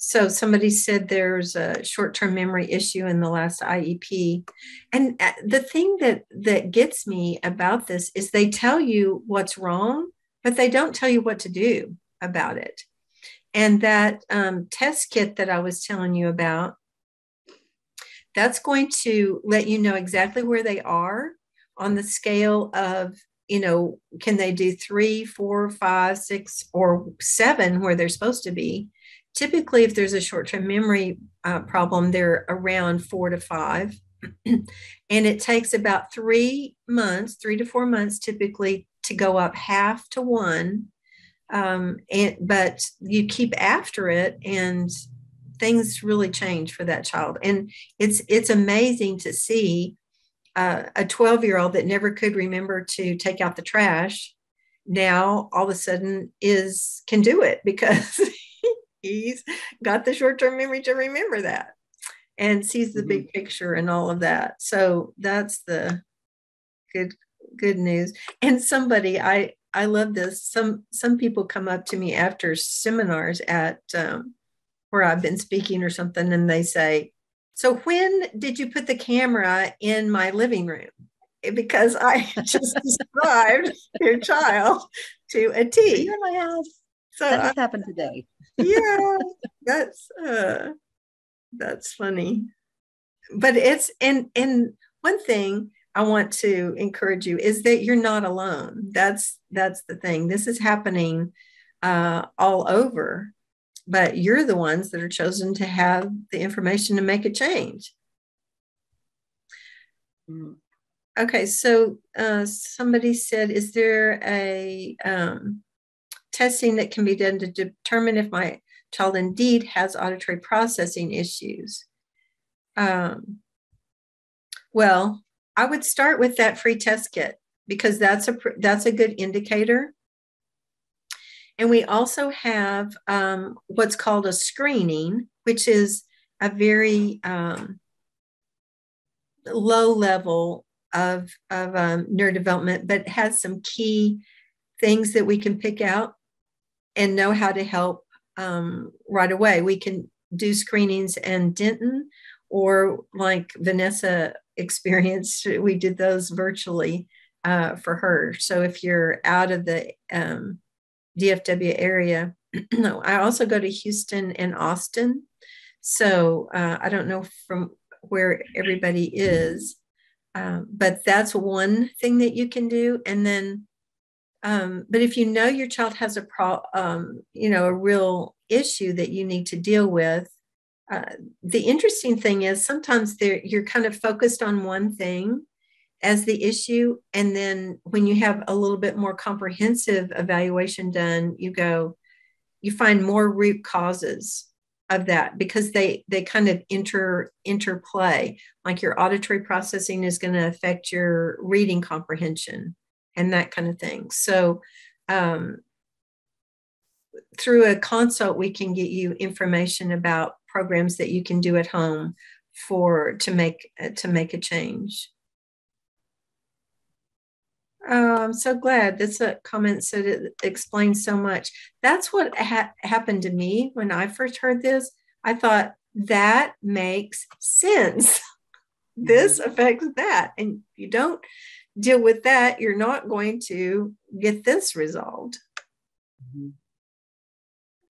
so somebody said there's a short-term memory issue in the last IEP. And uh, the thing that that gets me about this is they tell you what's wrong, but they don't tell you what to do about it. And that um, test kit that I was telling you about, that's going to let you know exactly where they are on the scale of you know can they do three four five six or seven where they're supposed to be typically if there's a short-term memory uh, problem they're around four to five. And it takes about three months three to four months typically to go up half to one. Um, and but you keep after it and things really change for that child. And it's it's amazing to see uh, a 12 year old that never could remember to take out the trash now all of a sudden is can do it because he's got the short-term memory to remember that and sees the mm-hmm. big picture and all of that. So that's the good good news. And somebody i i love this. Some some people come up to me after seminars at um, where i've been speaking or something and they say so when did you put the camera in my living room? Because i just described your child to a t. In my house. So that just I, happened today yeah, that's uh, that's funny. But it's and and one thing I want to encourage you is that you're not alone. That's that's the thing. This is happening uh, all over, but you're the ones that are chosen to have the information to make a change. Mm. Okay, so uh, somebody said, is there a um, testing that can be done to determine if my child indeed has auditory processing issues. Um, well, I would start with that free test kit because that's a that's a good indicator. And we also have um, what's called a screening, which is a very um, low level of, of um, neurodevelopment, but has some key things that we can pick out and know how to help um, right away. We can do screenings in Denton or like Vanessa experienced, we did those virtually uh, for her. So if you're out of the um, DFW area, I also go to Houston and Austin. So uh, I don't know from where everybody is, uh, but that's one thing that you can do. And then um, but if you know your child has a pro, um, you know, a real issue that you need to deal with, uh, the interesting thing is sometimes there you're kind of focused on one thing as the issue, and then when you have a little bit more comprehensive evaluation done, you go, you find more root causes of that because they they kind of inter interplay. Like your auditory processing is going to affect your reading comprehension and that kind of thing. So, um, through a consult, we can get you information about programs that you can do at home for to make to make a change. Oh, I'm so glad. This a comment said it explains so much. That's what ha- happened to me when I first heard this. I thought that makes sense. this mm-hmm. affects that, and you don't deal with that, you're not going to get this resolved. Mm-hmm.